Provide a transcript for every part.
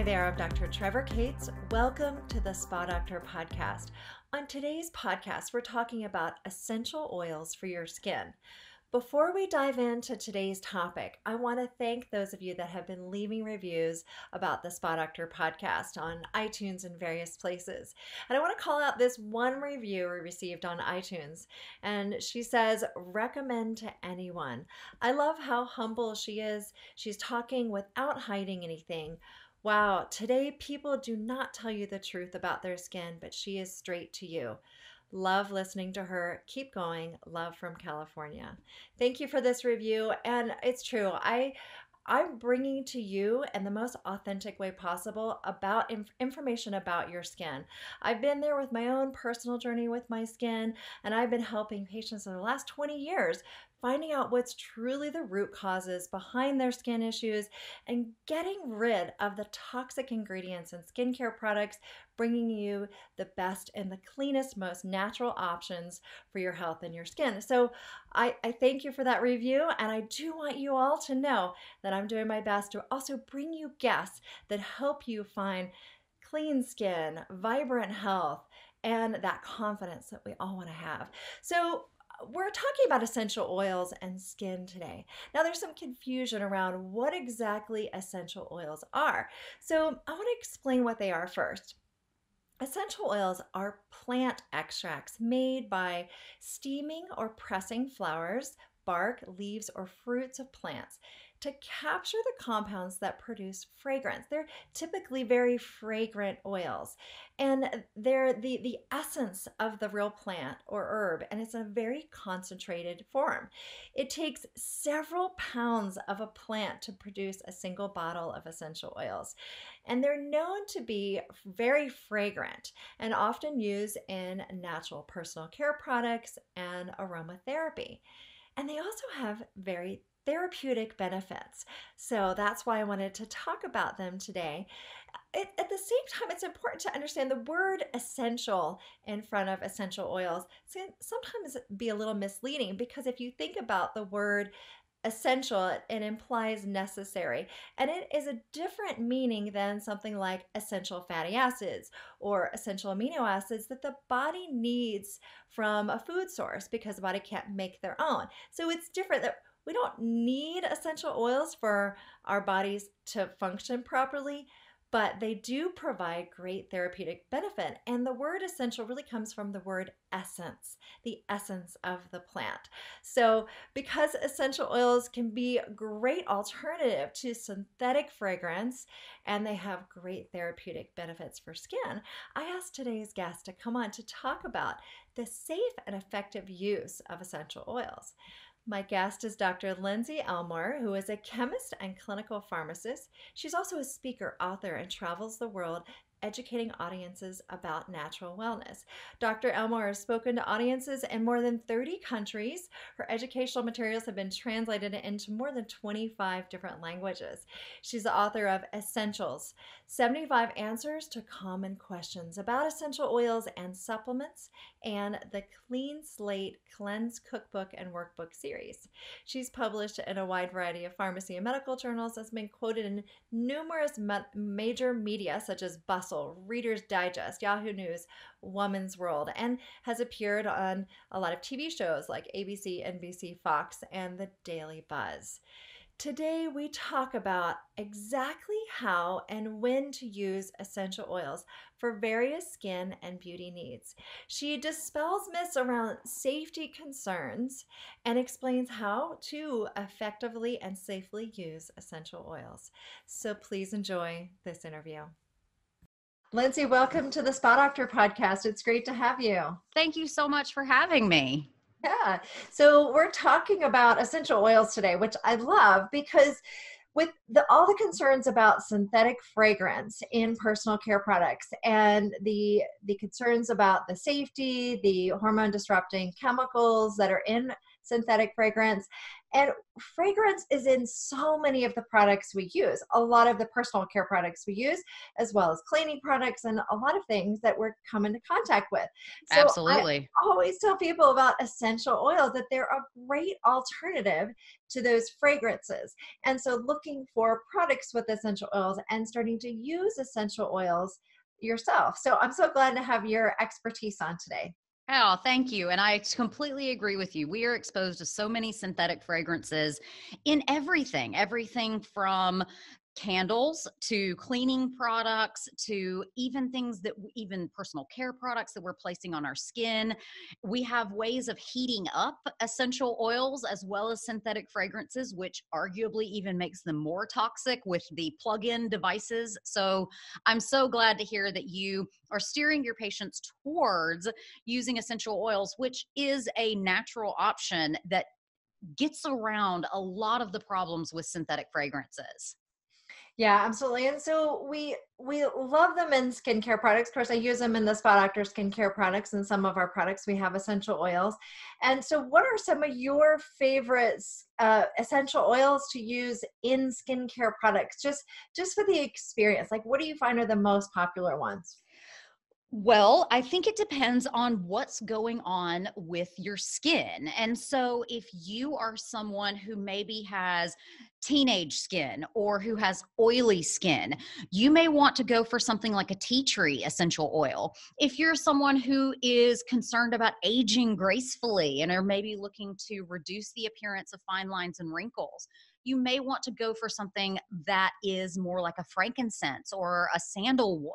Hi there, I'm Dr. Trevor Cates. Welcome to the Spa Doctor podcast. On today's podcast, we're talking about essential oils for your skin. Before we dive into today's topic, I want to thank those of you that have been leaving reviews about the Spa Doctor podcast on iTunes and various places. And I want to call out this one review we received on iTunes. And she says, recommend to anyone. I love how humble she is. She's talking without hiding anything. Wow, today people do not tell you the truth about their skin, but she is straight to you. Love listening to her. Keep going. Love from California. Thank you for this review. And it's true. I I'm bringing to you in the most authentic way possible about inf- information about your skin. I've been there with my own personal journey with my skin, and I've been helping patients in the last 20 years finding out what's truly the root causes behind their skin issues and getting rid of the toxic ingredients in skincare products, bringing you the best and the cleanest, most natural options for your health and your skin. So I, I thank you for that review, and I do want you all to know that I'm doing my best to also bring you guests that help you find clean skin, vibrant health, and that confidence that we all want to have. So, we're talking about essential oils and skin today. Now, there's some confusion around what exactly essential oils are. So, I want to explain what they are first. Essential oils are plant extracts made by steaming or pressing flowers, bark, leaves, or fruits of plants to capture the compounds that produce fragrance. They're typically very fragrant oils, and they're the, the essence of the real plant or herb, and it's a very concentrated form. It takes several pounds of a plant to produce a single bottle of essential oils, and they're known to be very fragrant and often used in natural personal care products and aromatherapy. And they also have very therapeutic benefits. So that's why I wanted to talk about them today. It, at the same time, it's important to understand the word essential in front of essential oils can sometimes be a little misleading because if you think about the word essential, it implies necessary. And it is a different meaning than something like essential fatty acids or essential amino acids that the body needs from a food source because the body can't make their own. So it's different that we don't need essential oils for our bodies to function properly, but they do provide great therapeutic benefit. And the word essential really comes from the word essence, the essence of the plant. So, because essential oils can be a great alternative to synthetic fragrance and they have great therapeutic benefits for skin, I asked today's guest to come on to talk about the safe and effective use of essential oils. My guest is Dr. Lindsey Elmore, who is a chemist and clinical pharmacist. She's also a speaker, author, and travels the world educating audiences about natural wellness. Dr. Elmore has spoken to audiences in more than 30 countries. Her educational materials have been translated into more than 25 different languages. She's the author of Essentials 75 Answers to Common Questions about essential oils and supplements, and the Clean Slate Cleanse Cookbook and Workbook series. She's published in a wide variety of pharmacy and medical journals, has been quoted in numerous major media such as Bustle Bustle, Reader's Digest, Yahoo News, Woman's World, and has appeared on a lot of TV shows like ABC, NBC, Fox, and The Daily Buzz. Today, we talk about exactly how and when to use essential oils for various skin and beauty needs. She dispels myths around safety concerns and explains how to effectively and safely use essential oils. So, please enjoy this interview. Lindsey, welcome to the Spa Doctor podcast. It's great to have you. Thank you so much for having me. Yeah. So, we're talking about essential oils today, which I love because with the, all the concerns about synthetic fragrance in personal care products and the the concerns about the safety, the hormone disrupting chemicals that are in synthetic fragrance. And fragrance is in so many of the products we use, a lot of the personal care products we use, as well as cleaning products and a lot of things that we're come into contact with. So Absolutely. I always tell people about essential oils that they're a great alternative to those fragrances. And so looking for products with essential oils and starting to use essential oils yourself. So I'm so glad to have your expertise on today. Oh, thank you. And I completely agree with you. We are exposed to so many synthetic fragrances in everything, everything from candles to cleaning products to even things that even personal care products that we're placing on our skin. We have ways of heating up essential oils as well as synthetic fragrances, which arguably even makes them more toxic with the plug in devices. So I'm so glad to hear that you are steering your patients towards using essential oils, which is a natural option that gets around a lot of the problems with synthetic fragrances. Yeah, absolutely. And so we we love them in skincare products. Of course, I use them in the Spa Doctor skincare products. and some of our products, we have essential oils. And so, what are some of your favorites uh, essential oils to use in skincare products? Just just for the experience, like what do you find are the most popular ones? Well, I think it depends on what's going on with your skin. And so, if you are someone who maybe has teenage skin or who has oily skin, you may want to go for something like a tea tree essential oil. If you're someone who is concerned about aging gracefully and are maybe looking to reduce the appearance of fine lines and wrinkles, you may want to go for something that is more like a frankincense or a sandalwood.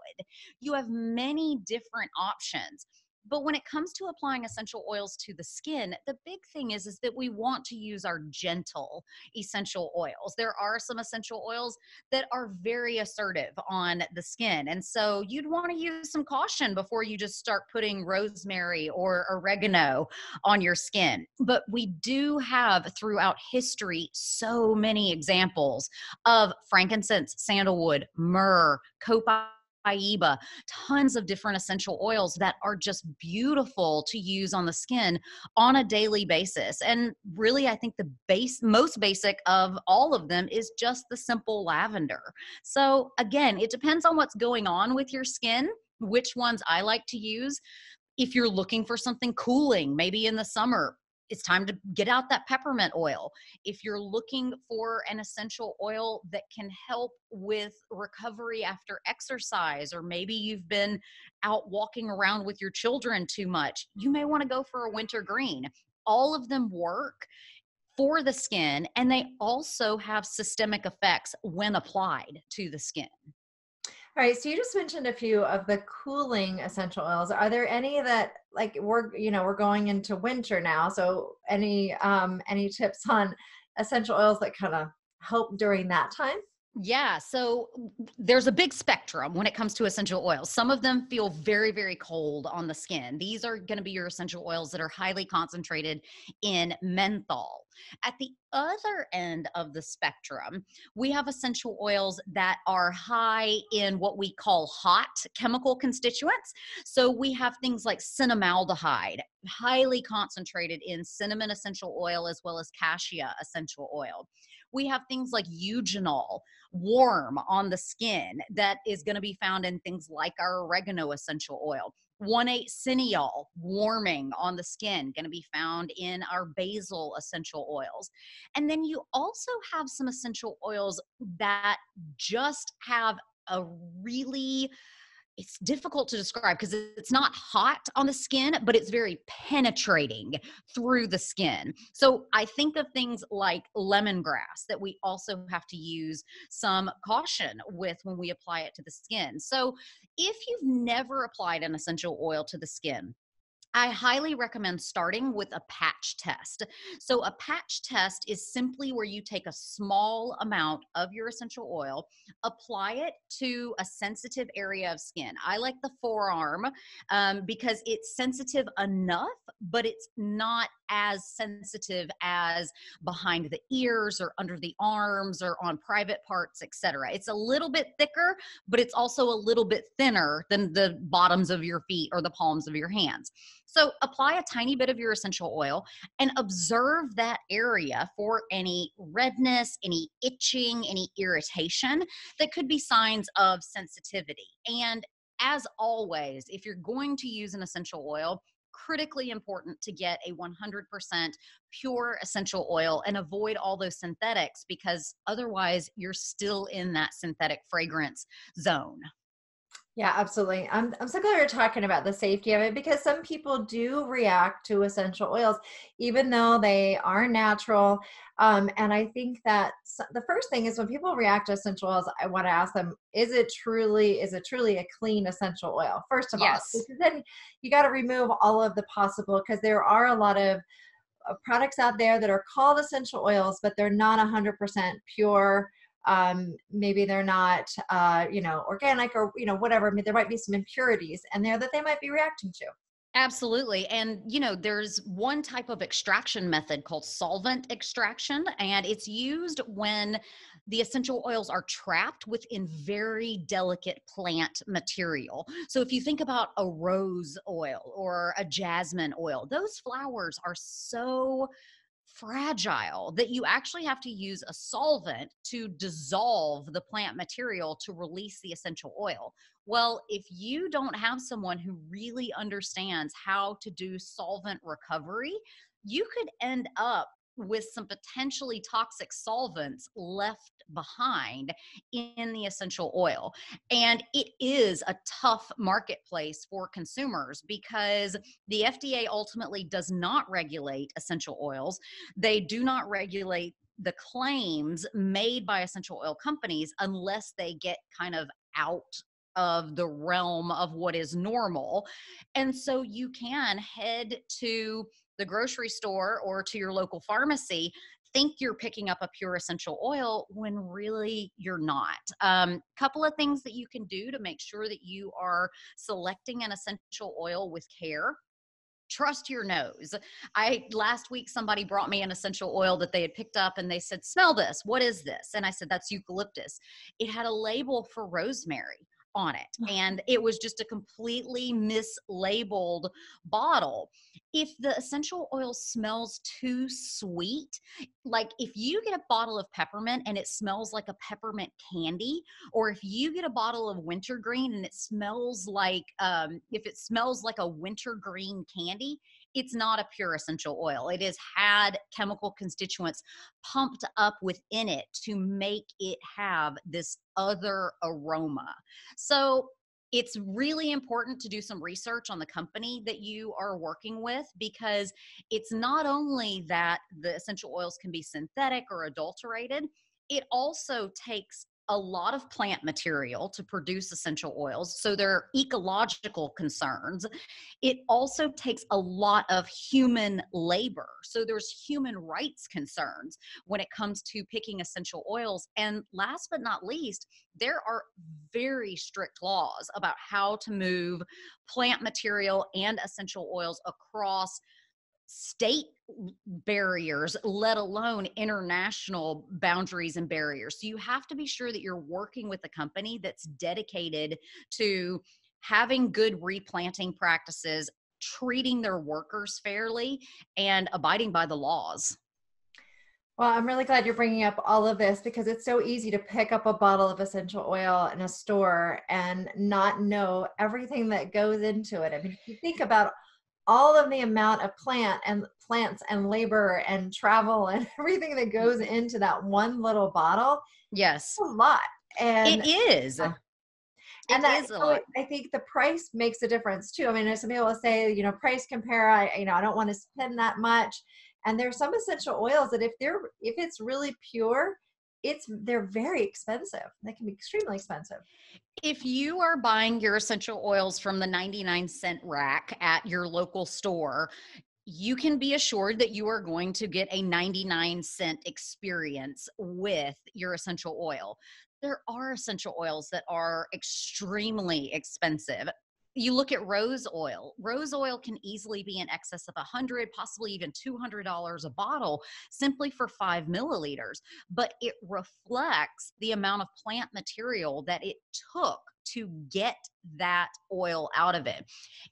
You have many different options. But when it comes to applying essential oils to the skin, the big thing is is that we want to use our gentle essential oils. There are some essential oils that are very assertive on the skin. And so you'd want to use some caution before you just start putting rosemary or oregano on your skin. But we do have throughout history so many examples of frankincense, sandalwood, myrrh, copaiba Iba, tons of different essential oils that are just beautiful to use on the skin on a daily basis. And really, I think the base, most basic of all of them is just the simple lavender. So, again, it depends on what's going on with your skin, which ones I like to use. If you're looking for something cooling, maybe in the summer, it's time to get out that peppermint oil. If you're looking for an essential oil that can help with recovery after exercise, or maybe you've been out walking around with your children too much, you may want to go for a wintergreen. All of them work for the skin, and they also have systemic effects when applied to the skin. All right, so you just mentioned a few of the cooling essential oils. Are there any that like we're you know we're going into winter now, so any um any tips on essential oils that kind of help during that time? Yeah, so there's a big spectrum when it comes to essential oils. Some of them feel very, very cold on the skin. These are going to be your essential oils that are highly concentrated in menthol. At the other end of the spectrum, we have essential oils that are high in what we call hot chemical constituents. So we have things like cinnamaldehyde, highly concentrated in cinnamon essential oil as well as cassia essential oil. We have things like eugenol, warm on the skin, that is going to be found in things like our oregano essential oil. 1,8 cineol warming on the skin going to be found in our basil essential oils and then you also have some essential oils that just have a really it's difficult to describe because it's not hot on the skin, but it's very penetrating through the skin. So I think of things like lemongrass that we also have to use some caution with when we apply it to the skin. So if you've never applied an essential oil to the skin, I highly recommend starting with a patch test. So, a patch test is simply where you take a small amount of your essential oil, apply it to a sensitive area of skin. I like the forearm um, because it's sensitive enough, but it's not as sensitive as behind the ears or under the arms or on private parts, etc. It's a little bit thicker, but it's also a little bit thinner than the bottoms of your feet or the palms of your hands. So apply a tiny bit of your essential oil and observe that area for any redness, any itching, any irritation that could be signs of sensitivity. And as always, if you're going to use an essential oil, critically important to get a 100% pure essential oil and avoid all those synthetics because otherwise you're still in that synthetic fragrance zone. Yeah, absolutely. I'm, I'm so glad you're talking about the safety of it because some people do react to essential oils, even though they are natural. Um, and I think that the first thing is when people react to essential oils, I want to ask them, is it truly, is it truly a clean essential oil? First of yes. all, because then you got to remove all of the possible, because there are a lot of uh, products out there that are called essential oils, but they're not 100% pure um, maybe they're not uh, you know organic or you know whatever I mean, there might be some impurities and there that they might be reacting to Absolutely. And, you know, there's one type of extraction method called solvent extraction, and it's used when the essential oils are trapped within very delicate plant material. So if you think about a rose oil or a jasmine oil, those flowers are so fragile that you actually have to use a solvent to dissolve the plant material to release the essential oil. Well, if you don't have someone who really understands how to do solvent recovery, you could end up with some potentially toxic solvents left behind in the essential oil. And it is a tough marketplace for consumers because the FDA ultimately does not regulate essential oils. They do not regulate the claims made by essential oil companies unless they get kind of out of the realm of what is normal. And so you can head to the grocery store or to your local pharmacy think you're picking up a pure essential oil when really you're not. A um, couple of things that you can do to make sure that you are selecting an essential oil with care trust your nose. I last week somebody brought me an essential oil that they had picked up and they said, "Smell this. What is this?" And I said, "That's eucalyptus." It had a label for rosemary on it. And it was just a completely mislabeled bottle. If the essential oil smells too sweet like if you get a bottle of peppermint and it smells like a peppermint candy or if you get a bottle of wintergreen and it smells like um, if it smells like a wintergreen candy it's not a pure essential oil. It has had chemical constituents pumped up within it to make it have this other aroma. So it's really important to do some research on the company that you are working with because it's not only that the essential oils can be synthetic or adulterated, it also takes a lot of plant material to produce essential oils. So there are ecological concerns. It also takes a lot of human labor. So there's human rights concerns when it comes to picking essential oils. And last but not least, there are very strict laws about how to move plant material and essential oils across state barriers, let alone international boundaries and barriers. So you have to be sure that you're working with a company that's dedicated to having good replanting practices, treating their workers fairly, and abiding by the laws. Well, I'm really glad you're bringing up all of this because it's so easy to pick up a bottle of essential oil in a store and not know everything that goes into it. I mean, if you think about all of the amount of plant and plants and labor and travel and everything that goes into that one little bottle yes a lot and it is uh, and that so I think the price makes a difference too. I mean, some people will say, you know, price compare. I, you know, I don't want to spend that much. And there's some essential oils that if they're if it's really pure, it's they're very expensive. They can be extremely expensive. If you are buying your essential oils from the 99 cent rack at your local store, you can be assured that you are going to get a 99 cent experience with your essential oil. There are essential oils that are extremely expensive you look at rose oil rose oil can easily be in excess of a hundred possibly even $200 a bottle simply for five milliliters but it reflects the amount of plant material that it took to get that oil out of it.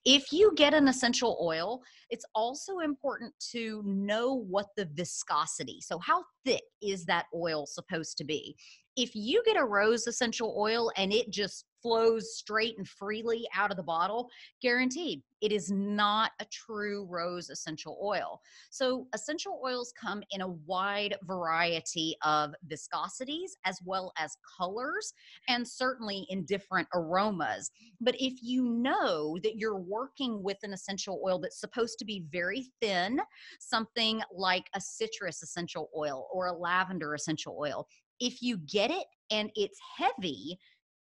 If you get an essential oil, it's also important to know what the viscosity, so how thick is that oil supposed to be? If you get a rose essential oil and it just flows straight and freely out of the bottle, guaranteed it is not a true rose essential oil. So, essential oils come in a wide variety of viscosities as well as colors, and certainly in different aromas. But if you know that you're working with an essential oil that's supposed to be very thin, something like a citrus essential oil or a lavender essential oil, if you get it and it's heavy,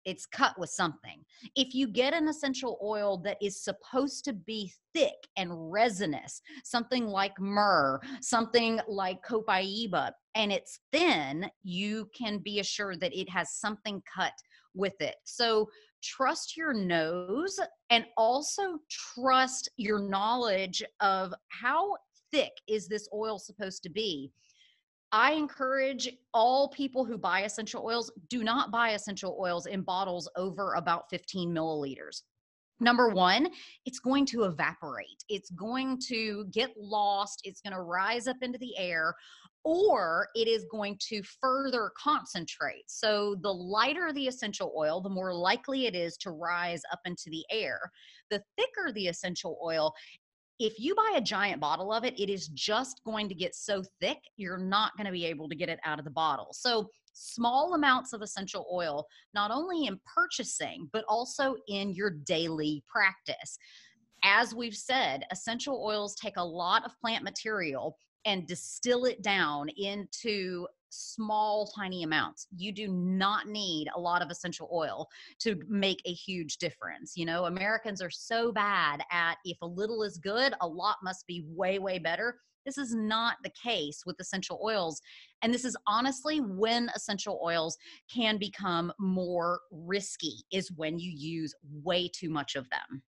it's cut with something. If you get an essential oil that is supposed to be thick and resinous, something like myrrh, something like copaiba, and it's thin, you can be assured that it has something cut with it. So trust your nose and also trust your knowledge of how thick is this oil supposed to be I encourage all people who buy essential oils do not buy essential oils in bottles over about 15 milliliters. Number one, it's going to evaporate. It's going to get lost. It's going to rise up into the air, or it is going to further concentrate. So, the lighter the essential oil, the more likely it is to rise up into the air. The thicker the essential oil, if you buy a giant bottle of it, it is just going to get so thick, you're not going to be able to get it out of the bottle. So, small amounts of essential oil, not only in purchasing, but also in your daily practice. As we've said, essential oils take a lot of plant material and distill it down into small, tiny amounts. You do not need a lot of essential oil to make a huge difference. You know, Americans are so bad at if a little is good, a lot must be way, way better. This is not the case with essential oils. And this is honestly when essential oils can become more risky, is when you use way too much of them.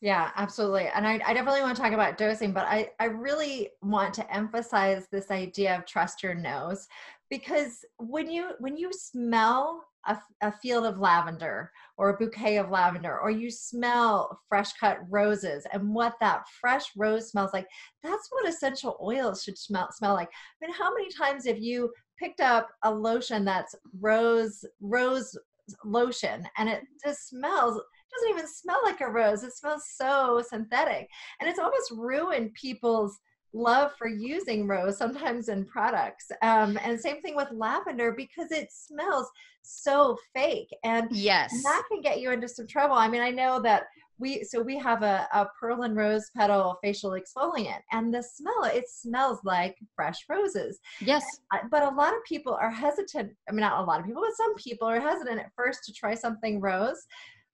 Yeah, absolutely. And I, I, definitely want to talk about dosing, but I, I really want to emphasize this idea of trust your nose because when you when you smell a, a field of lavender or a bouquet of lavender or you smell fresh cut roses and what that fresh rose smells like that's what essential oils should smell smell like i mean how many times have you picked up a lotion that's rose rose lotion and it just smells doesn't even smell like a rose. It smells so synthetic. And it's almost ruined people's love for using rose sometimes in products. Um, and same thing with lavender because it smells so fake. And yes, that can get you into some trouble. I mean, I know that we so we have a, a pearl and rose petal facial exfoliant and the smell it smells like fresh roses yes but a lot of people are hesitant i mean not a lot of people but some people are hesitant at first to try something rose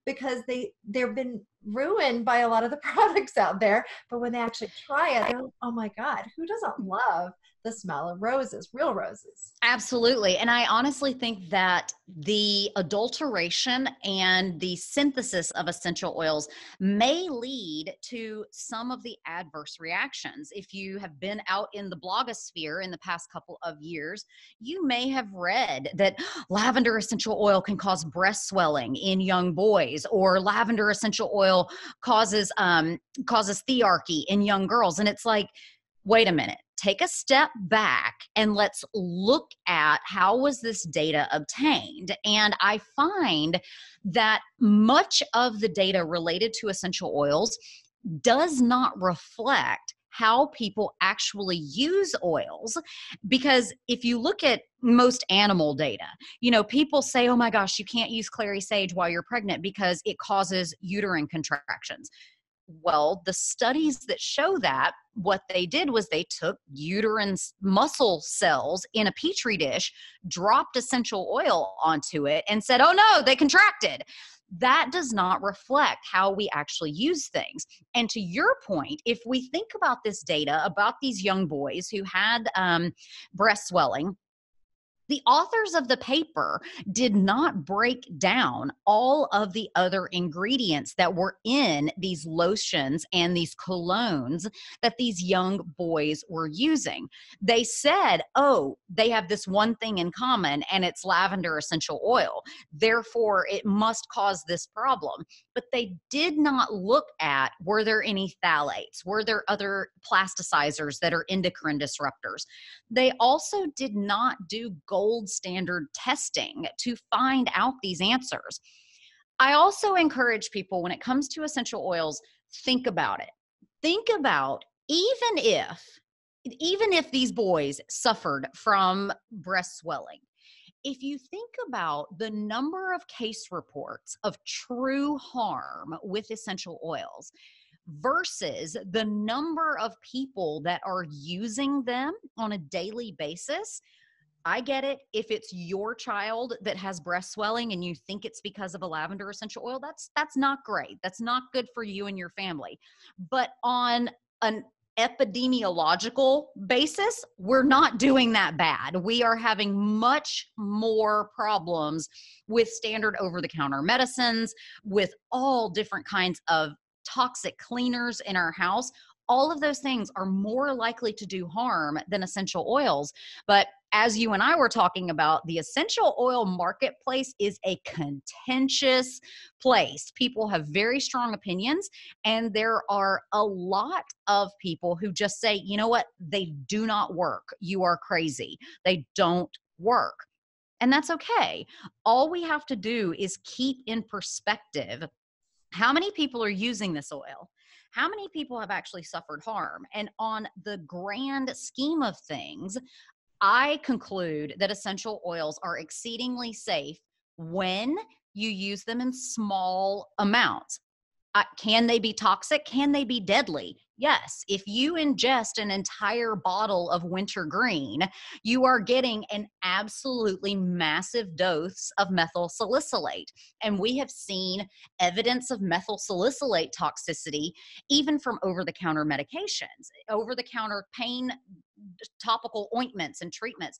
because they they've been ruined by a lot of the products out there but when they actually try it oh my god who doesn't love the smell of roses, real roses. Absolutely. And I honestly think that the adulteration and the synthesis of essential oils may lead to some of the adverse reactions. If you have been out in the blogosphere in the past couple of years, you may have read that lavender essential oil can cause breast swelling in young boys, or lavender essential oil causes um, causes thelarche in young girls. And it's like, wait a minute take a step back and let's look at how was this data obtained. And i find that much of the data related to essential oils does not reflect how people actually use oils. Because if you look at most animal data you know people say oh my gosh you can't use clary sage while you're pregnant because it causes uterine contractions well, the studies that show that, what they did was they took uterine muscle cells in a petri dish, dropped essential oil onto it, and said, oh no, they contracted. That does not reflect how we actually use things. And to your point, if we think about this data about these young boys who had um, breast swelling, the authors of the paper did not break down all of the other ingredients that were in these lotions and these colognes that these young boys were using. They said, oh, they have this one thing in common and it's lavender essential oil. Therefore, it must cause this problem. But they did not look at were there any phthalates? Were there other plasticizers that are endocrine disruptors? They also did not do gold standard testing to find out these answers. I also encourage people when it comes to essential oils, think about it. Think about even if even if these boys suffered from breast swelling, if you think about the number of case reports of true harm with essential oils versus the number of people that are using them on a daily basis, I get it. If it's your child that has breast swelling and you think it's because of a lavender essential oil, that's that's not great. That's not good for you and your family. But on an epidemiological basis, we're not doing that bad. We are having much more problems with standard over the counter medicines, with all different kinds of toxic cleaners in our house all of those things are more likely to do harm than essential oils. But as you and I were talking about, the essential oil marketplace is a contentious place. People have very strong opinions, and there are a lot of people who just say, you know what, they do not work. You are crazy. They don't work. And that's okay. All we have to do is keep in perspective how many people are using this oil? how many people have actually suffered harm? And on the grand scheme of things, I conclude that essential oils are exceedingly safe when you use them in small amounts. Uh, can they be toxic? Can they be deadly? Yes, if you ingest an entire bottle of wintergreen, you are getting an absolutely massive dose of methyl salicylate. And we have seen evidence of methyl salicylate toxicity even from over the counter medications, over the counter pain topical ointments and treatments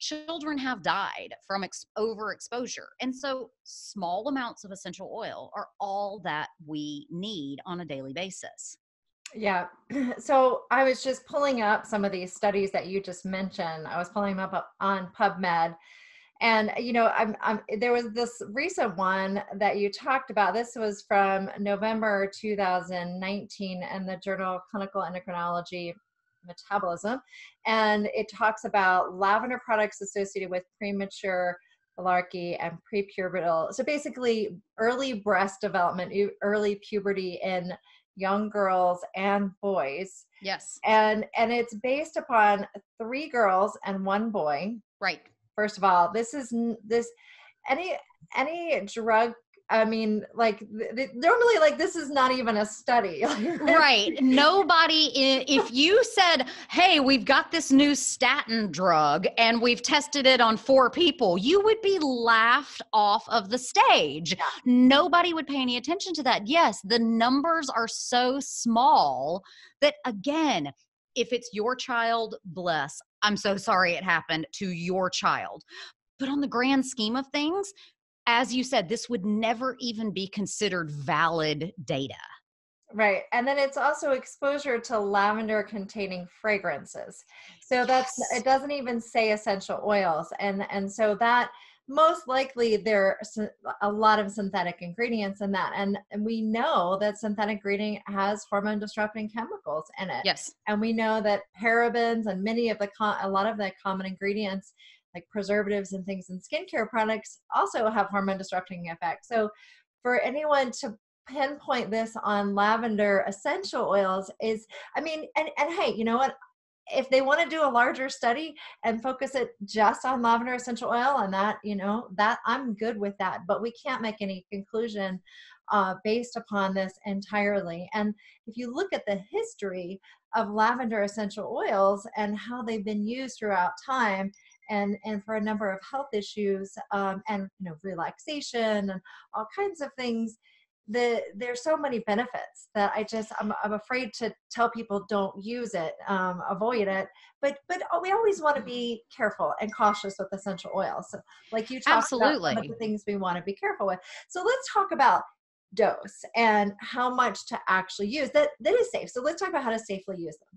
children have died from ex- overexposure. And so, small amounts of essential oil are all that we need on a daily basis. Yeah. So I was just pulling up some of these studies that you just mentioned. I was pulling them up on PubMed. And uh, you know, I'm, I'm, there was this recent one that you talked about. This was from November 2019 in the Journal of Clinical Endocrinology Metabolism, and it talks about lavender products associated with premature thelarche and prepubertal. So basically, early breast development, early puberty in young girls and boys. Yes. And and it's based upon three girls and one boy. Right. First of all, this is this any any drug I mean, like normally, like this is not even a study. right. Nobody, if you said, hey, we've got this new statin drug and we've tested it on four people, you would be laughed off of the stage. Yeah. Nobody would pay any attention to that. Yes, the numbers are so small that, again, if it's your child, bless. I'm so sorry it happened to your child. But on the grand scheme of things, as you said, this would never even be considered valid data. Right. And then it's also exposure to lavender containing fragrances. So that's yes. it doesn't even say essential oils. And and so that most likely there are a lot of synthetic ingredients in that and, and we know that synthetic ingredient has hormone disrupting chemicals in it yes and we know that parabens and many of the a lot of the common ingredients like preservatives and things in skincare products also have hormone disrupting effects. So for anyone to pinpoint this on lavender essential oils is I mean and and hey, you know what? If they want to do a larger study and focus it just on lavender essential oil and that, you know, that I'm good with that, but we can't make any conclusion uh, based upon this entirely. And if you look at the history of lavender essential oils and how they've been used throughout time, and and for a number of health issues um, and you know relaxation and all kinds of things the there's so many benefits that I just I'm, I'm afraid to tell people don't use it, um, avoid it. But but we always want to be careful and cautious with essential oils. So like you talked Absolutely. about the things we want to be careful with. So let's talk about dose and how much to actually use that that is safe. So let's talk about how to safely use them.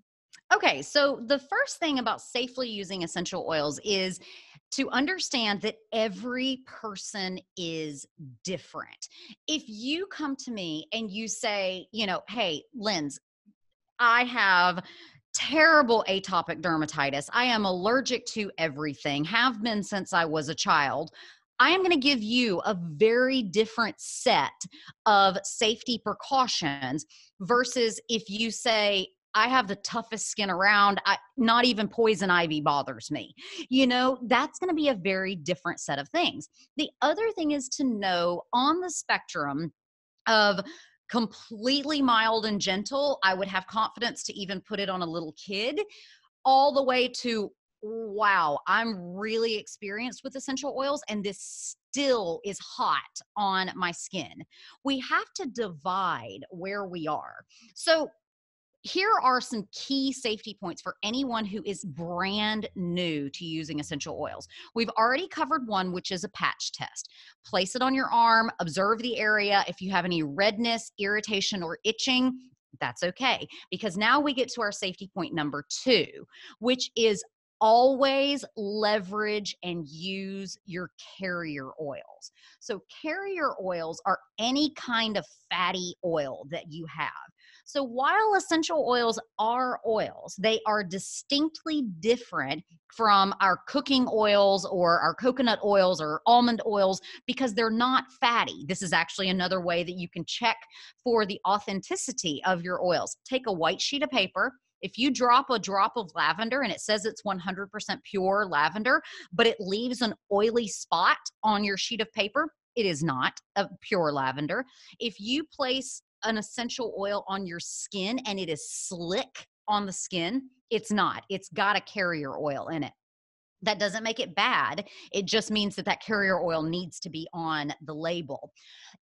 Okay, so the first thing about safely using essential oils is to understand that every person is different. If you come to me and you say, you know, hey, Linz, I have terrible atopic dermatitis. I am allergic to everything, have been since I was a child. I am going to give you a very different set of safety precautions versus if you say, I have the toughest skin around. I, not even poison ivy bothers me. You know, that's going to be a very different set of things. The other thing is to know on the spectrum of completely mild and gentle, I would have confidence to even put it on a little kid, all the way to wow, I'm really experienced with essential oils and this still is hot on my skin. We have to divide where we are. So, here are some key safety points for anyone who is brand new to using essential oils. We've already covered one, which is a patch test. Place it on your arm, observe the area. If you have any redness, irritation, or itching, that's okay because now we get to our safety point number two, which is always leverage and use your carrier oils. So, carrier oils are any kind of fatty oil that you have. So while essential oils are oils, they are distinctly different from our cooking oils or our coconut oils or almond oils because they're not fatty. This is actually another way that you can check for the authenticity of your oils. Take a white sheet of paper, if you drop a drop of lavender and it says it's 100% pure lavender, but it leaves an oily spot on your sheet of paper, it is not a pure lavender. If you place an essential oil on your skin and it is slick on the skin, it's not. It's got a carrier oil in it. That doesn't make it bad. It just means that that carrier oil needs to be on the label.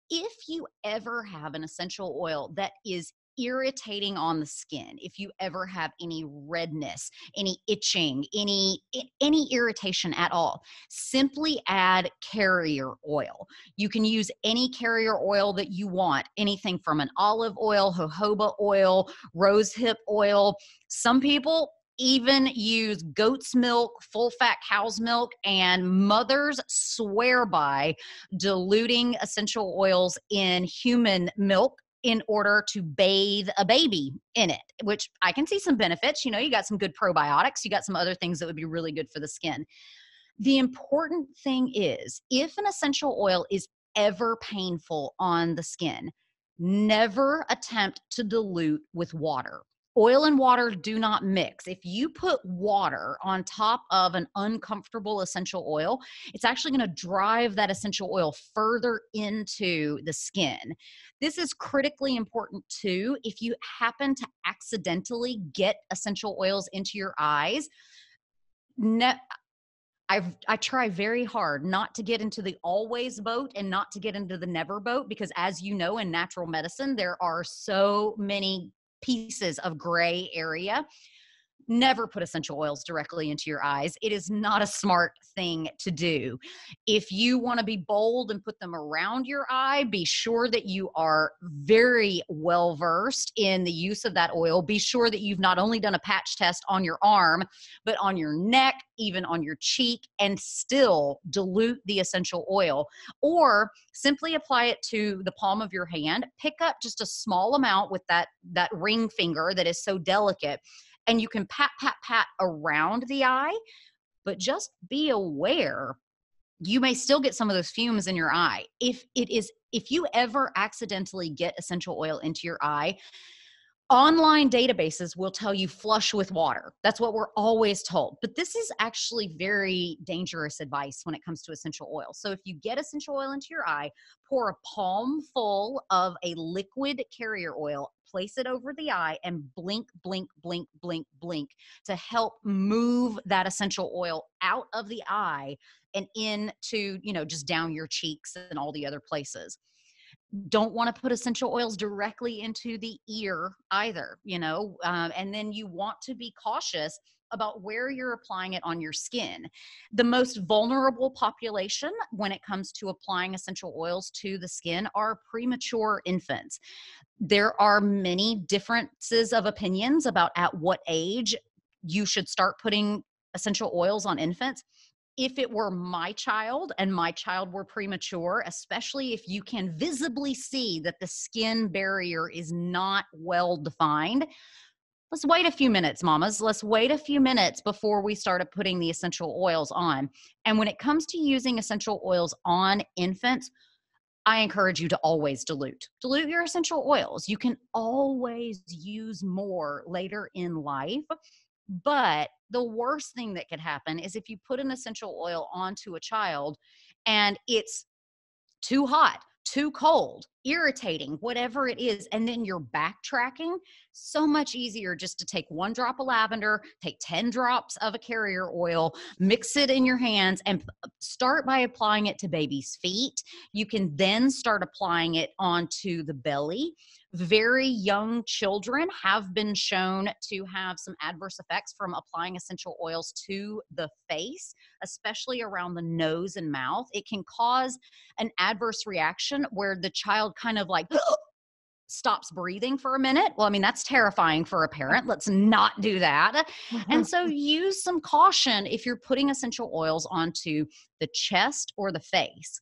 If you ever have an essential oil that is irritating on the skin if you ever have any redness any itching any any irritation at all simply add carrier oil. You can use any carrier oil that you want anything from an olive oil jojoba oil rosehip oil. Some people even use goat's milk, full fat cow's milk, and mothers swear by diluting essential oils in human milk in order to bathe a baby in it, which I can see some benefits. You know, you got some good probiotics, you got some other things that would be really good for the skin. The important thing is if an essential oil is ever painful on the skin, never attempt to dilute with water oil and water do not mix. If you put water on top of an uncomfortable essential oil, it's actually going to drive that essential oil further into the skin. This is critically important too if you happen to accidentally get essential oils into your eyes. Ne- I've, I try very hard not to get into the always boat and not to get into the never boat because, as you know, in natural medicine, there are so many pieces of gray area never put essential oils directly into your eyes. It is not a smart thing to do. If you want to be bold and put them around your eye, be sure that you are very well versed in the use of that oil. Be sure that you've not only done a patch test on your arm, but on your neck, even on your cheek, and still dilute the essential oil. Or simply apply it to the palm of your hand. Pick up just a small amount with that, that ring finger that is so delicate and you can pat, pat, pat around the eye, but just be aware you may still get some of those fumes in your eye. If it is, if you ever accidentally get essential oil into your eye, online databases will tell you flush with water. That's what we're always told. But this is actually very dangerous advice when it comes to essential oil. So if you get essential oil into your eye, pour a palm full of a liquid carrier oil place it over the eye and blink, blink, blink, blink, blink to help move that essential oil out of the eye and into, you know, just down your cheeks and all the other places. Don't want to put essential oils directly into the ear either, you know, um, and then you want to be cautious about where you're applying it on your skin. The most vulnerable population when it comes to applying essential oils to the skin are premature infants. There are many differences of opinions about at what age you should start putting essential oils on infants if it were my child and my child were premature, especially if you can visibly see that the skin barrier is not well defined, let's wait a few minutes, mamas. Let's wait a few minutes before we started putting the essential oils on. And when it comes to using essential oils on infants, I encourage you to always dilute. Dilute your essential oils. You can always use more later in life but the worst thing that could happen is if you put an essential oil onto a child and it's too hot, too cold, irritating, whatever it is, and then you're backtracking, so much easier just to take one drop of lavender, take 10 drops of a carrier oil, mix it in your hands, and uh, start by applying it to baby's feet. You can then start applying it onto the belly very young children have been shown to have some adverse effects from applying essential oils to the face, especially around the nose and mouth. It can cause an adverse reaction where the child kind of like stops breathing for a minute. Well, I mean, that's terrifying for a parent. Let's not do that. And so use some caution if you're putting essential oils onto the chest or the face.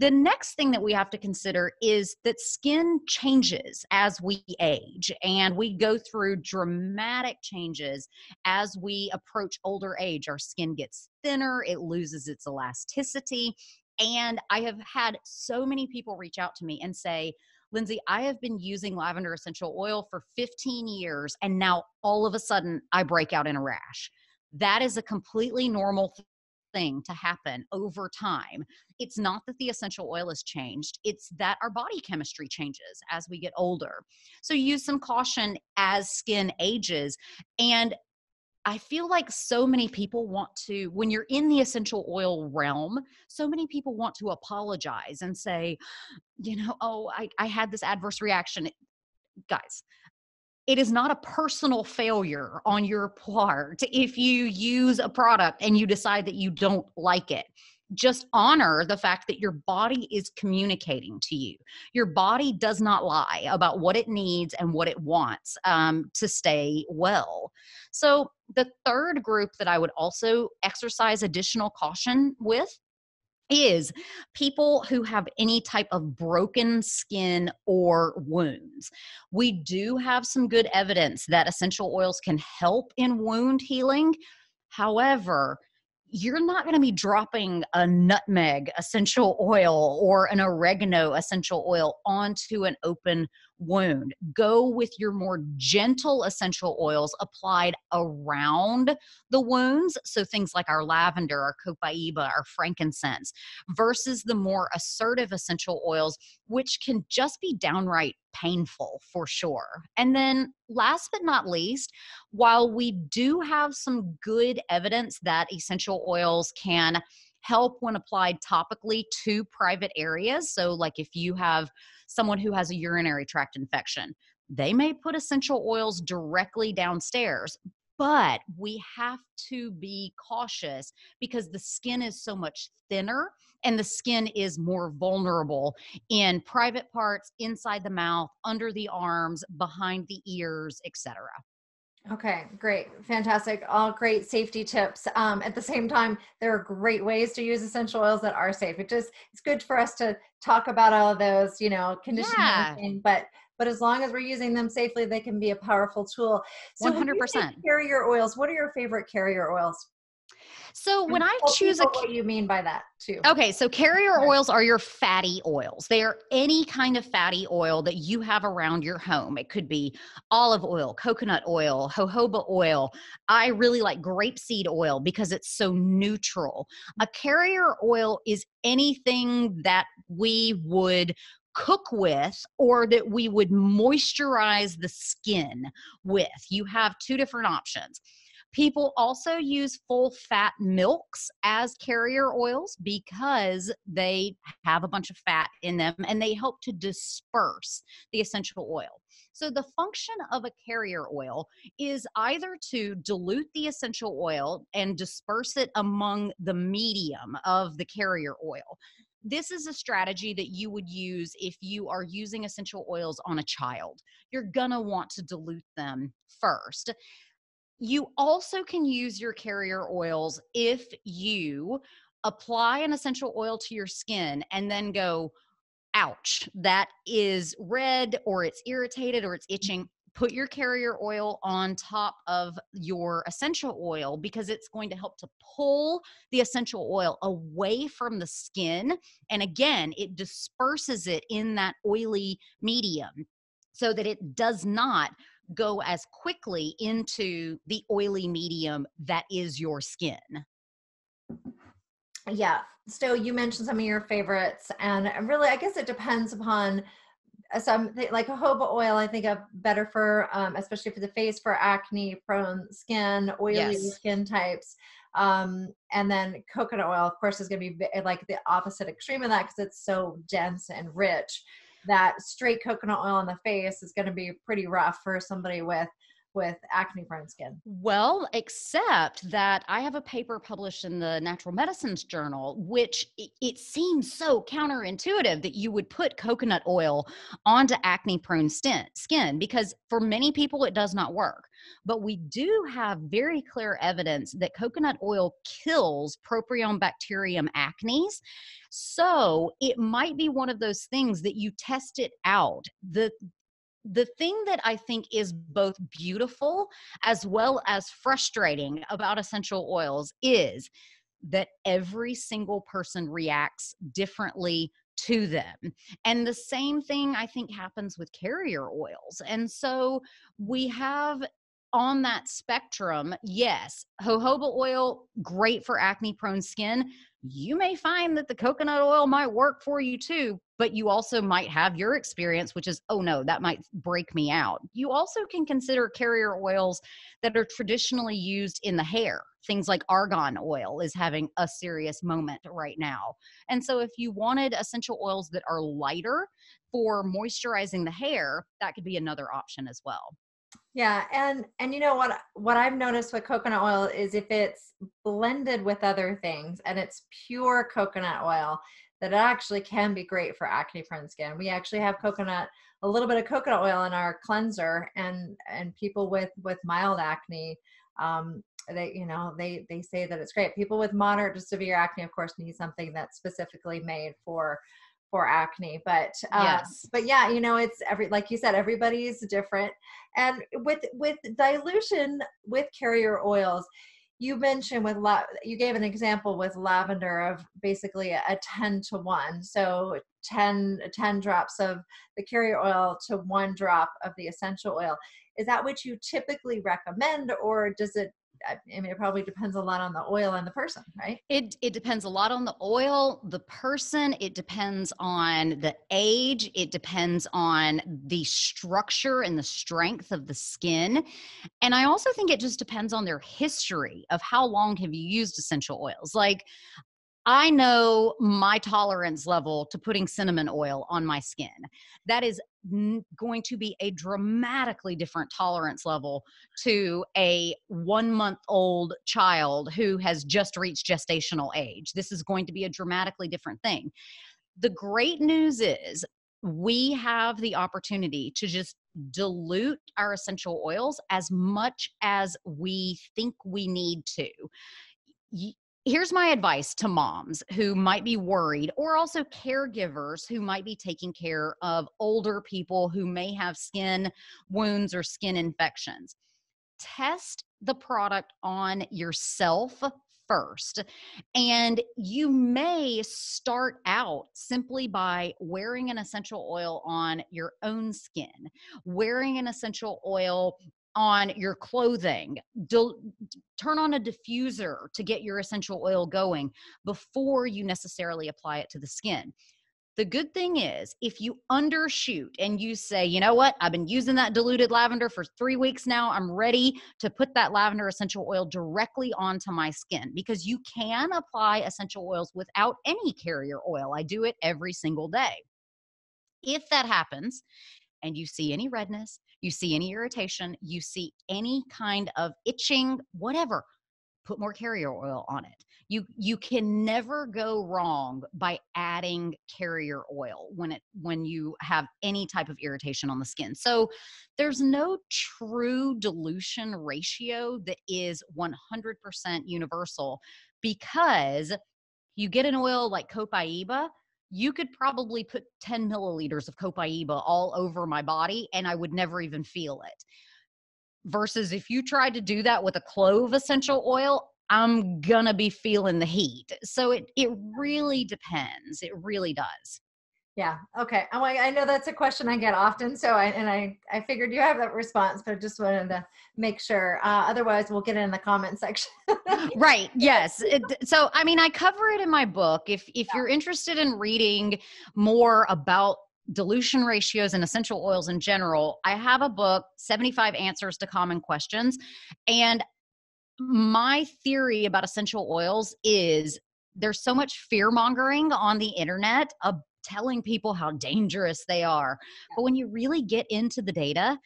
The next thing that we have to consider is that skin changes as we age and we go through dramatic changes as we approach older age. Our skin gets thinner, it loses its elasticity. And I have had so many people reach out to me and say, Lindsey, I have been using lavender essential oil for 15 years, and now all of a sudden I break out in a rash. That is a completely normal thing to happen over time. It's not that the essential oil has changed, it's that our body chemistry changes as we get older. So use some caution as skin ages. And I feel like so many people want to, when you're in the essential oil realm, so many people want to apologize and say, you know, oh, I, I had this adverse reaction. Guys, it is not a personal failure on your part if you use a product and you decide that you don't like it just honor the fact that your body is communicating to you. Your body does not lie about what it needs and what it wants um, to stay well. So, the third group that I would also exercise additional caution with is people who have any type of broken skin or wounds. We do have some good evidence that essential oils can help in wound healing. However, you're not going to be dropping a nutmeg essential oil or an oregano essential oil onto an open wound. Go with your more gentle essential oils applied around the wounds. So things like our lavender, our copaiba, our frankincense, versus the more assertive essential oils, which can just be downright painful for sure. And then last but not least, while we do have some good evidence that essential oils can help when applied topically to private areas. So, like if you have someone who has a urinary tract infection, they may put essential oils directly downstairs. But we have to be cautious because the skin is so much thinner and the skin is more vulnerable in private parts, inside the mouth, under the arms, behind the ears, etc. Okay, great. Fantastic. All great safety tips. Um, at the same time, there are great ways to use essential oils that are safe. It just it's good for us to talk about all of those, you know, conditions, yeah. but but as long as we're using them safely, they can be a powerful tool. So 100%. Carrier oils. What are your favorite carrier oils? So when I choose a what you mean by that too. Okay, so carrier oils are your fatty oils. They are any kind of fatty oil that you have around your home. It could be olive oil, coconut oil, jojoba oil. I really like grapeseed oil because it's so neutral. A carrier oil is anything that we would cook with or that we would moisturize the skin with. You have two different options People also use full fat milks as carrier oils because they have a bunch of fat in them and they help to disperse the essential oil. So, the function of a carrier oil is either to dilute the essential oil and disperse it among the medium of the carrier oil this is a strategy that you would use if you are using essential oils on a child. You're going to want to dilute them first. You also can use your carrier oils if you apply an essential oil to your skin and then go, ouch, that is red or it's irritated or it's mm. itching put your carrier oil on top of your essential oil because it's going to help to pull the essential oil away from the skin. And again, it disperses it in that oily medium so that it does not go as quickly into the oily medium that is your skin. Yeah. So you mentioned some of your favorites, and really, I guess it depends upon some like jojoba oil i think of better for um, especially for the face for acne prone skin oily yes. skin types um, and then coconut oil of course is going to be like the opposite extreme of that because it's so dense and rich that straight coconut oil on the face is going to be pretty rough for somebody with with acne prone skin? Well, except that I have a paper published in the Natural Medicines Journal, which it, seems so counterintuitive that you would put coconut oil onto acne prone skin because for many people it does not work. But we do have very clear evidence that coconut oil kills Propionibacterium acnes. So it might be one of those things that you test it out. The the thing that I think is both beautiful as well as frustrating about essential oils is that every single person reacts differently to them. And the same thing I think happens with carrier oils. And so we have on that spectrum, yes, jojoba oil, great for acne prone skin. You may find that the coconut oil might work for you too, but you also might have your experience, which is, oh no, that might break me out. You also can consider carrier oils that are traditionally used in the hair. Things like argan oil is having a serious moment right now. And so, if you wanted essential oils that are lighter for moisturizing the hair, that could be another option as well. Yeah, and and you know what what I've noticed with coconut oil is if it's blended with other things and it's pure coconut oil, that it actually can be great for acne prone skin. We actually have coconut, a little bit of coconut oil in our cleanser, and and people with with mild acne, um, they you know they they say that it's great. People with moderate to severe acne, of course, need something that's specifically made for for acne but uh, yes. but yeah you know it's every like you said everybody's different and with with dilution with carrier oils you mentioned with la- you gave an example with lavender of basically a, a 10 to 1 so 10 10 drops of the carrier oil to one drop of the essential oil is that what you typically recommend or does it I mean, it probably depends a lot on the oil and the person, right? It it depends a lot on the oil, the person. It depends on the age. It depends on the structure and the strength of the skin, and I also think it just depends on their history of how long have you used essential oils. Like, I know my tolerance level to putting cinnamon oil on my skin. That is going to be a dramatically different tolerance level to a one month old child who has just reached gestational age. This is going to be a dramatically different thing. The great news is we have the opportunity to just dilute our essential oils as much as we think we need to here's my advice to moms who might be worried or also caregivers who might be taking care of older people who may have skin wounds or skin infections test the product on yourself first. And you may start out simply by wearing an essential oil on your own skin, wearing an essential oil on your clothing. turn on a diffuser to get your essential oil going before you necessarily apply it to the skin. The good thing is, if you undershoot and you say, you know what, I've been using that diluted lavender for three weeks now, I'm ready to put that lavender essential oil directly onto my skin because you can apply essential oils without any carrier oil. I do it every single day. If that happens, and you see any redness, you see any irritation, you see any kind of itching, whatever, put more carrier oil on it. You you can never go wrong by adding carrier oil when it when you have any type of irritation on the skin. So there's no true dilution ratio that is 100% universal because you get an oil like Copaiba, you could probably put 10 milliliters of Copaiba all over my body and I would never even feel it. Versus if you tried to do that with a clove essential oil, I'm gonna be feeling the heat. So it it really depends. It really does. Yeah. Okay. I'm like, I know that's a question I get often. So I, and I, I figured you have that response, but I just wanted to make sure. Uh, otherwise we'll get it in the comment section. right. Yes. It, so, I mean, I cover it in my book. If, if yeah. you're interested in reading more about dilution ratios and essential oils in general, I have a book, 75 answers to common questions. And my theory about essential oils is there's so much fear mongering on the internet telling people how dangerous they are. But when you really get into the data,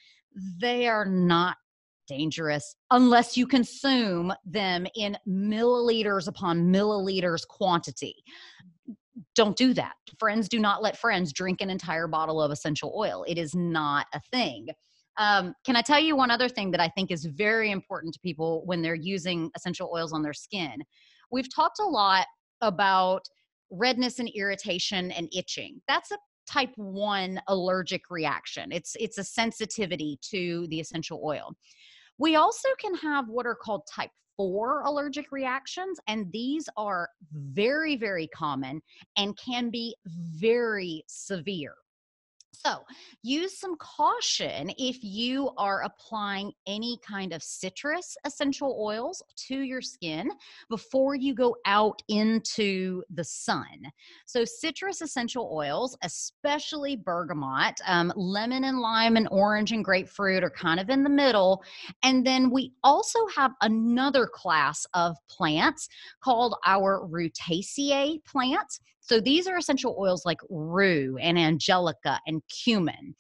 they are not dangerous unless you consume them in milliliters upon milliliters quantity. Don't do that. Friends do not let friends drink an entire bottle of essential oil. It is not a thing. Um, can I tell you one other thing that I think is very important to people when they're using essential oils on their skin? We've talked a lot about redness and irritation and itching. That's a type 1 allergic reaction. It's it's a sensitivity to the essential oil. We also can have what are called type 4 allergic reactions and these are very very common and can be very severe. So use some caution if you are applying any kind of citrus essential oils to your skin before you go out into the sun. So, citrus essential oils, especially bergamot, um, lemon and lime and orange and grapefruit are kind of in the middle. And then we also have another class of plants called our Rutaceae plants. So these are essential oils like rue and angelica and cumin.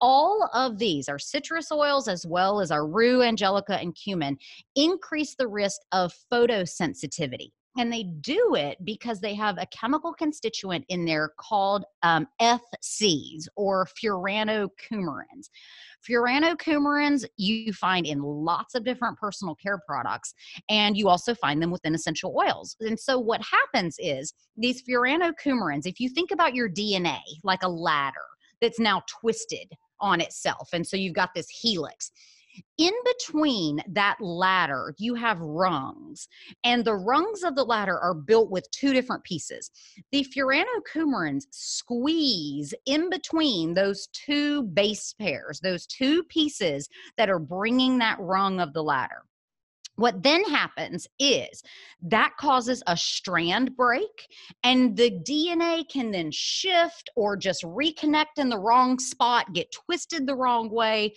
All of these, our citrus oils as well as our rue, angelica, and cumin, increase the risk of photosensitivity. And they do it because they have a chemical constituent in there called um, FCs or furanocoumarins. Furanocoumarins you find in lots of different personal care products, and you also find them within essential oils. And so, what happens is these furanocoumarins, if you think about your DNA like a ladder that's now twisted on itself, and so you've got this helix in between that ladder, you have rungs, and the rungs of the ladder are built with two different pieces. The furanocoumarins squeeze in between those two base pairs, those two pieces that are bringing that rung of the ladder. What then happens is that causes a strand break, and the DNA can then shift or just reconnect in the wrong spot, get twisted the wrong way.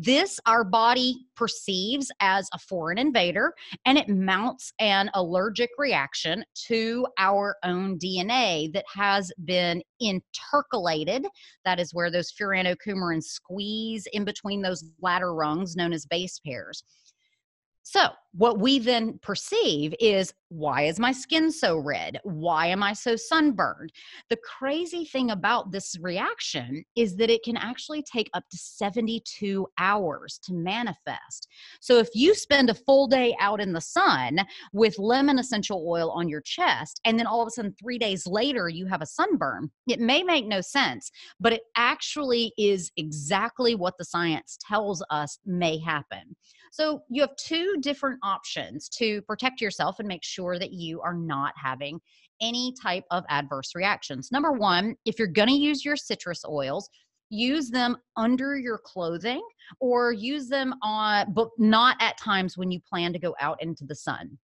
This our body perceives as a foreign invader and it mounts an allergic reaction to our own DNA that has been intercalated. That is where those furanocoumarins squeeze in between those ladder rungs known as base pairs. So, what we then perceive is why is my skin so red? Why am I so sunburned? The crazy thing about this reaction is that it can actually take up to 72 hours to manifest. So, if you spend a full day out in the sun with lemon essential oil on your chest, and then all of a sudden, three days later, you have a sunburn, it may make no sense, but it actually is exactly what the science tells us may happen. So you have two different options to protect yourself and make sure that you are not having any type of adverse reactions. Number one, if you're going to use your citrus oils, use them under your clothing or use them on, but not at times when you plan to go out into the sun.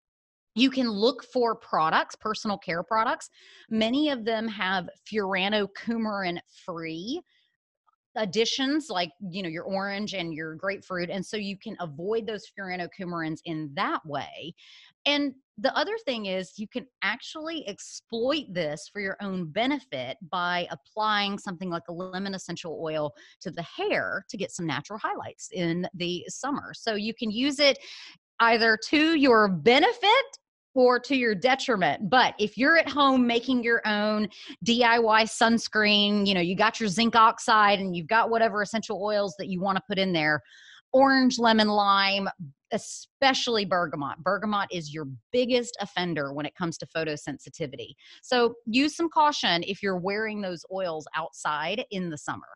you can look for products, personal care products. Many of them have furanocoumarin free additions like you know your orange and your grapefruit and so you can avoid those furano furanocoumarins in that way. And the other thing is you can actually exploit this for your own benefit by applying something like a lemon essential oil to the hair to get some natural highlights in the summer. So you can use it either to your benefit or to your detriment. But if you're at home making your own DIY sunscreen, you know, you got your zinc oxide and you've got whatever essential oils that you want to put in there, orange, lemon, lime, especially bergamot. Bergamot is your biggest offender when it comes to photosensitivity. So use some caution if you're wearing those oils outside in the summer.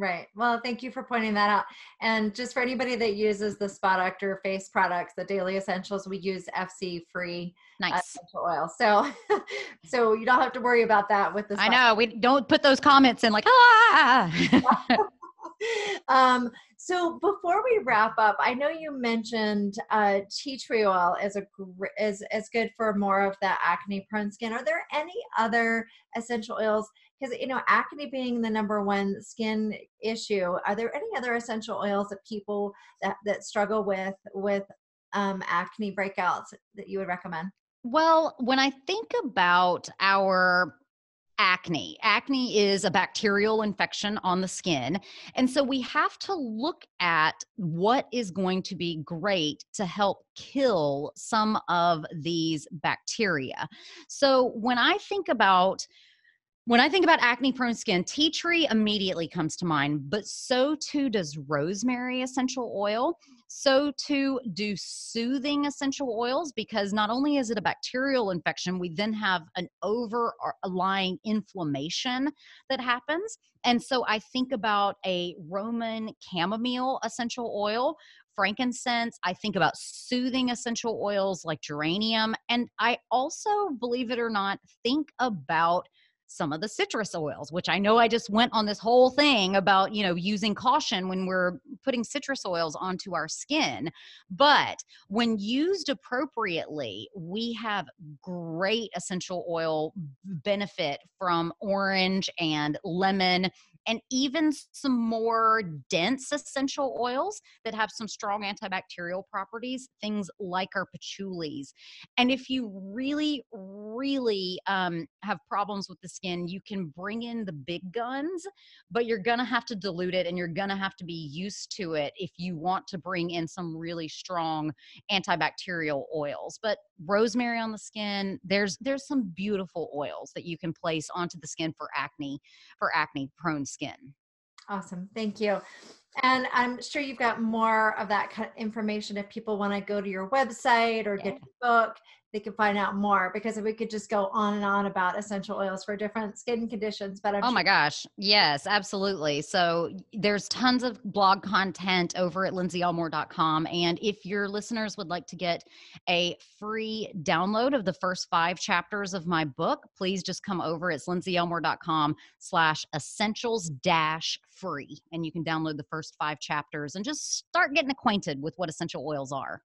Right. Well, thank you for pointing that out. And just for anybody that uses the Spa Doctor face products, the Daily Essentials, we use FC free uh, nice. essential oil. So, so you don't have to worry about that with the. I know we don't put those comments in like ah. um, so before we wrap up, I know you mentioned uh, tea tree oil as a is is good for more of the acne prone skin. Are there any other essential oils? Because you know, acne being the number one skin issue, are there any other essential oils that people that that struggle with with um, acne breakouts that you would recommend? Well, when I think about our acne. Acne is a bacterial infection on the skin. And so we have to look at what is going to be great to help kill some of these bacteria. So when I think about when I think about acne prone skin, tea tree immediately comes to mind, but so too does rosemary essential oil. So too do soothing essential oils because not only is it a bacterial infection, we then have an overlying uh, inflammation that happens. And so I think about a Roman chamomile essential oil, frankincense. I think about soothing essential oils like geranium. And I also, believe it or not, think about some of the citrus oils which i know i just went on this whole thing about you know using caution when we're putting citrus oils onto our skin. But when used appropriately we have great essential oil benefit from orange and lemon and even some more dense essential oils that have some strong antibacterial properties, things like our patchoulis. And if you really, really um, have problems with the skin, you can bring in the big guns, but you're gonna have to dilute it and you're gonna have to be used to it if you want to bring in some really strong antibacterial oils. But rosemary on the skin, there's there's some beautiful oils that you can place onto the skin for acne, for acne prone skin. Awesome. Thank you. And I'm sure you've got more of that kind of information if people want to go to your website or yeah. get your book they can find out more because if we could just go on and on about essential oils for different skin conditions but I'm oh sure- my gosh. Yes absolutely. So there's tons of blog content over at lindseyelmore.com and if your listeners would like to get a free download of the first five chapters of my book please just come over it's lindseyelmore.com slash essentials dash free and you can download the first five chapters and just start getting acquainted with what essential oils are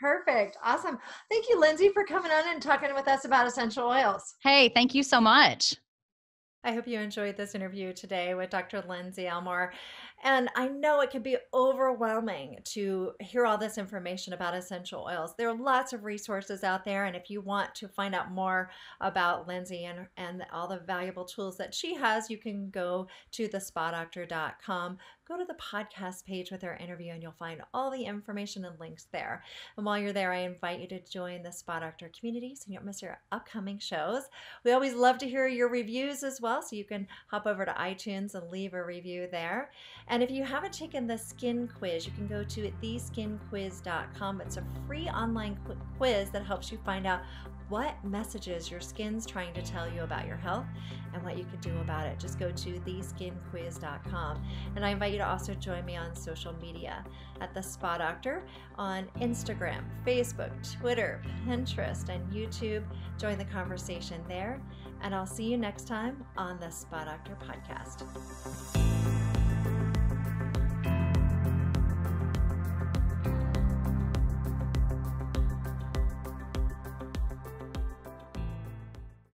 Perfect. Awesome. Thank you, Lindsey, for coming on and talking with us about essential oils. Hey, thank you so much. I hope you enjoyed this interview today with Dr. Lindsey Elmore. And I know it can be overwhelming to hear all this information about essential oils. There are lots of resources out there. And if you want to find out more about Lindsey and, and all the valuable tools that she has, you can go to thespadoctor.com go to the podcast page with our interview and you'll find all the information and links there. And while you're there, I invite you to join the Spa Doctor community so you don't miss your upcoming shows. We always love to hear your reviews as well, so you can hop over to iTunes and leave a review there. And if you haven't taken the skin quiz, you can go to theskinquiz.com. It's a free online quiz that helps you find out what messages your skin's trying to tell you about your health and what you can do about it. Just go to theskinquiz.com. And I invite you to also join me on social media at The Spa Doctor on Instagram, Facebook, Twitter, Pinterest, and YouTube. Join the conversation there. And I'll see you next time on the Spa Doctor podcast.